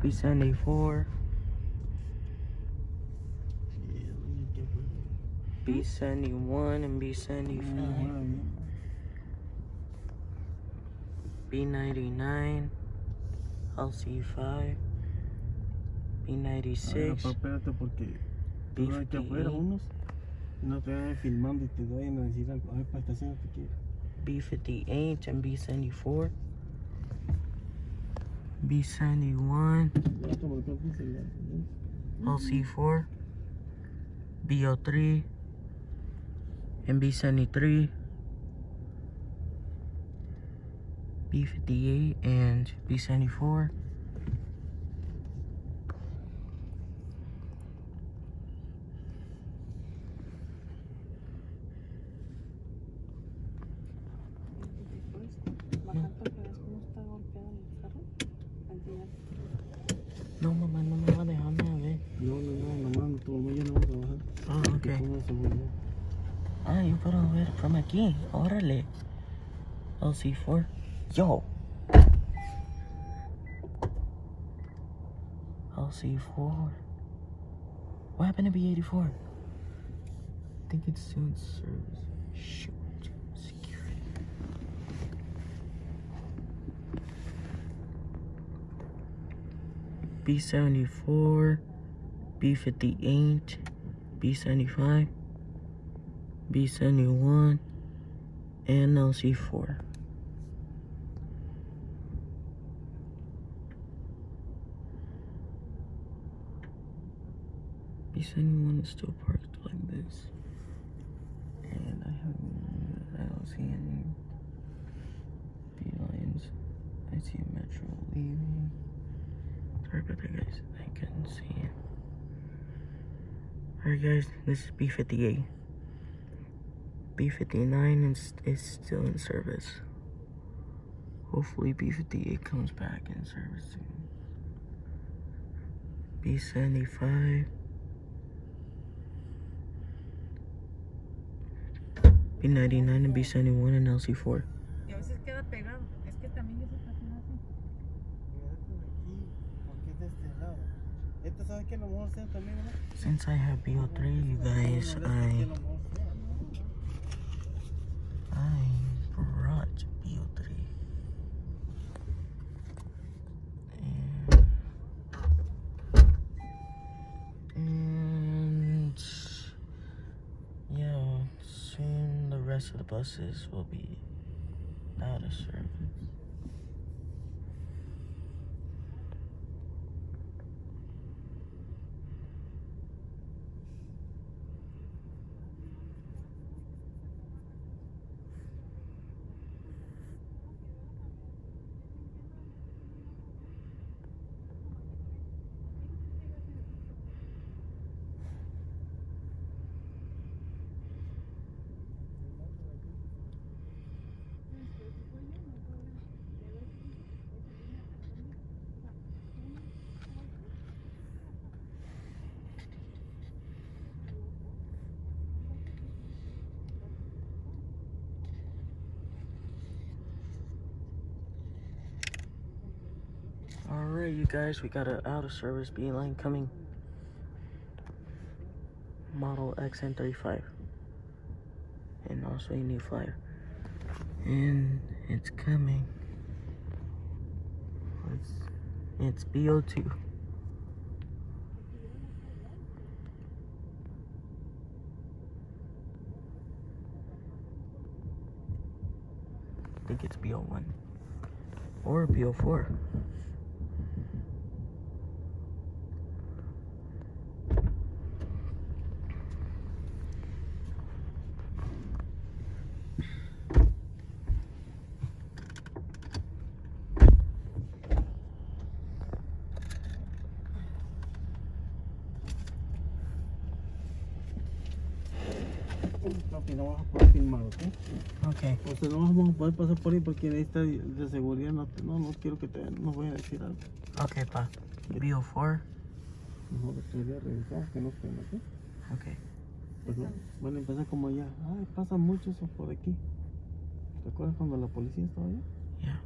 be Sunday 4. B hmm? seventy one and B seventy five. B ninety nine. LC five. B ninety six. Espérate porque no hay que unos. No te filmando y te a para. B fifty eight and B seventy four. B71, LC4, B03, and B73, B58, and B74. Que ok. ponga seguridad. Ah, yo puedo ver from aquí. Órale. LC4. Yo. LC4. What happened to B84? I think it's soon service. Shoot. Security. B74, B58, B75, B71, and LC4. B71 is still parked like this. And I have I don't see any Beelines. I see a metro leaving. Sorry about that guys. I couldn't see it. Alright guys, this is B58. B59 is, is still in service. Hopefully B58 comes back in service soon. B75. B99 and B71 and LC4. Since I have B03, you guys, I. I brought B03. And, and yeah, soon the rest of the buses will be out of service. Alright, you guys, we got an out of service Beeline coming. Model XN35. And also a new flyer. And it's coming. It's, it's B02. I think it's B01 or B04. Papi, no vas a poder filmar, ¿ok? Okay. O sea, no vamos a poder pasar por ahí porque en esta de seguridad no, te- no, no quiero que te, nos vayan a decir algo. Okay, pa. BO4. Mejor de seguridad revisamos que no estén, ¿ok? Okay. Pues no, a empezar como ya. Ay, pasa mucho eso por aquí. ¿Te acuerdas cuando la policía estaba allá? Yeah.